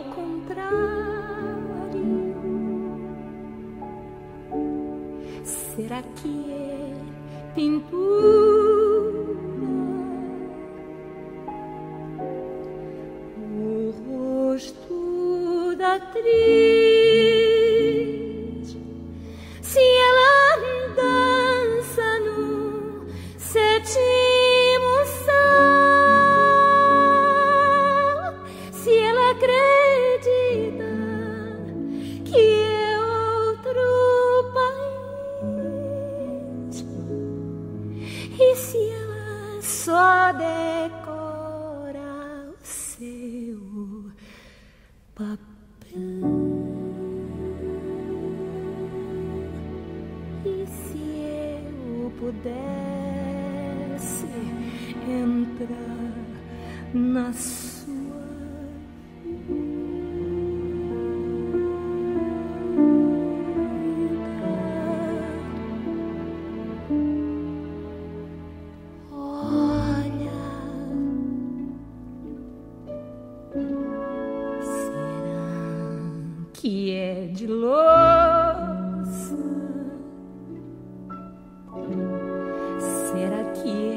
ao contrário. Será que é pintura? O rosto da tristeza. entrar na sua vida. Olha, será que é de louça? Será que é?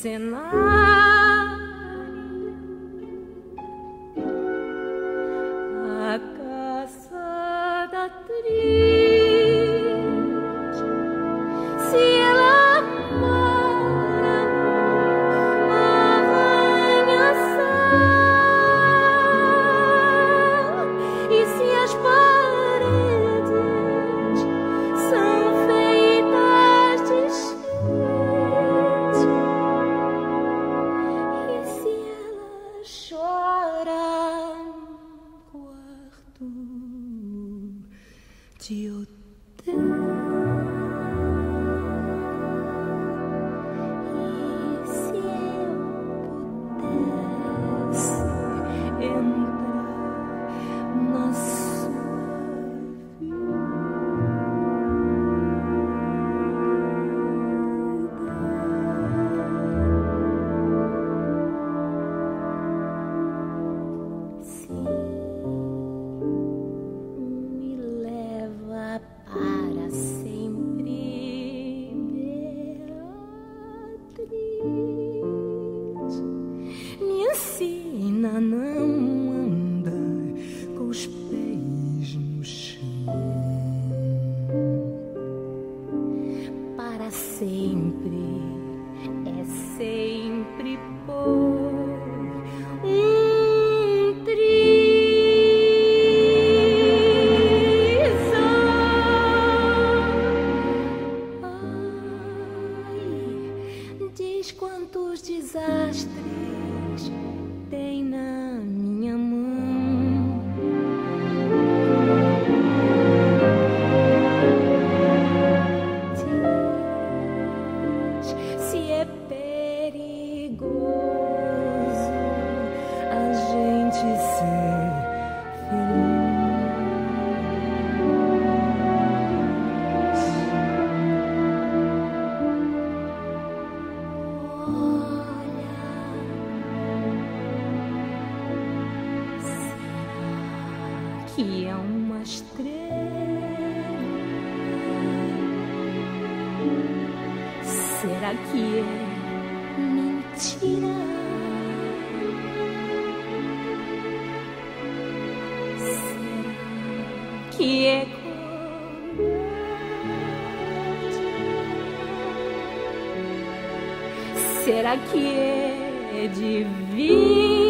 cenário a casa da tristeza. chora quarto de hotel. sempre. que é uma estrela? Será que é mentira? Será que é comédia? Será que é divino?